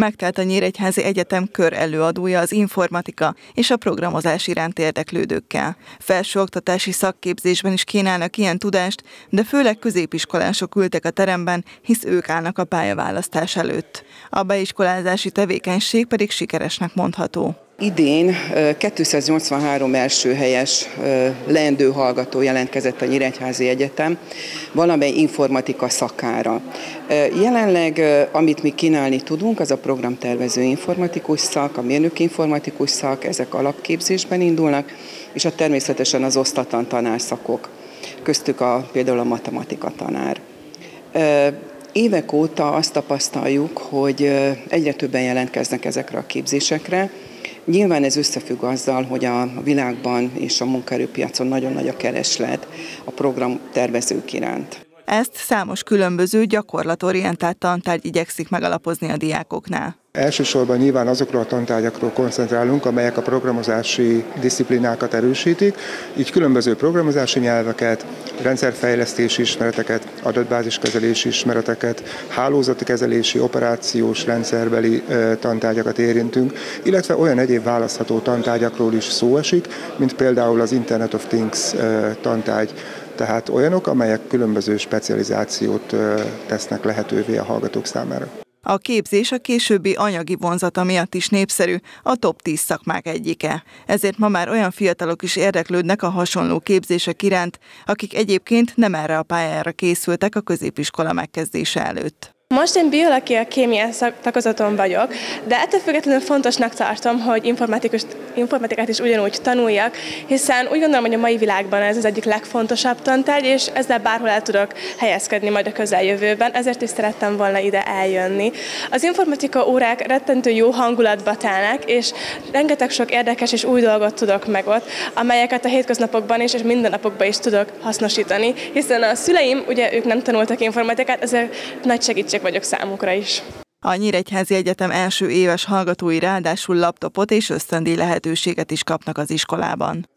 Megtelt a Nyíregyházi Egyetem kör előadója az informatika és a programozás iránt érdeklődőkkel. Felsőoktatási szakképzésben is kínálnak ilyen tudást, de főleg középiskolások ültek a teremben, hisz ők állnak a pályaválasztás előtt. A beiskolázási tevékenység pedig sikeresnek mondható. Idén 283 első helyes leendő hallgató jelentkezett a Nyíregyházi Egyetem valamely informatika szakára. Jelenleg, amit mi kínálni tudunk, az a programtervező informatikus szak, a mérnök informatikus szak, ezek alapképzésben indulnak, és a természetesen az osztatlan tanárszakok, köztük a, például a matematika tanár. Évek óta azt tapasztaljuk, hogy egyre többen jelentkeznek ezekre a képzésekre, Nyilván ez összefügg azzal, hogy a világban és a munkaerőpiacon nagyon nagy a kereslet a program tervezők iránt. Ezt számos különböző gyakorlatorientált tantárgy igyekszik megalapozni a diákoknál. Elsősorban nyilván azokról a tantárgyakról koncentrálunk, amelyek a programozási disziplinákat erősítik, így különböző programozási nyelveket, rendszerfejlesztési ismereteket, adatbáziskezelési ismereteket, hálózati kezelési, operációs rendszerbeli tantárgyakat érintünk, illetve olyan egyéb választható tantárgyakról is szó esik, mint például az Internet of Things tantárgy, tehát olyanok, amelyek különböző specializációt tesznek lehetővé a hallgatók számára. A képzés a későbbi anyagi vonzata miatt is népszerű, a top 10 szakmák egyike. Ezért ma már olyan fiatalok is érdeklődnek a hasonló képzések iránt, akik egyébként nem erre a pályára készültek a középiskola megkezdése előtt. Most én biológia kémia tagozaton vagyok, de ettől függetlenül fontosnak tartom, hogy informatikus, informatikát is ugyanúgy tanuljak, hiszen úgy gondolom, hogy a mai világban ez az egyik legfontosabb tantárgy, és ezzel bárhol el tudok helyezkedni majd a közeljövőben, ezért is szerettem volna ide eljönni. Az informatika órák rettentő jó hangulatba telnek, és rengeteg sok érdekes és új dolgot tudok meg ott, amelyeket a hétköznapokban is és mindennapokban is tudok hasznosítani, hiszen a szüleim, ugye ők nem tanultak informatikát, ezért nagy segítség vagyok számukra is. A Nyíregyházi Egyetem első éves hallgatói ráadásul laptopot és ösztöndíj lehetőséget is kapnak az iskolában.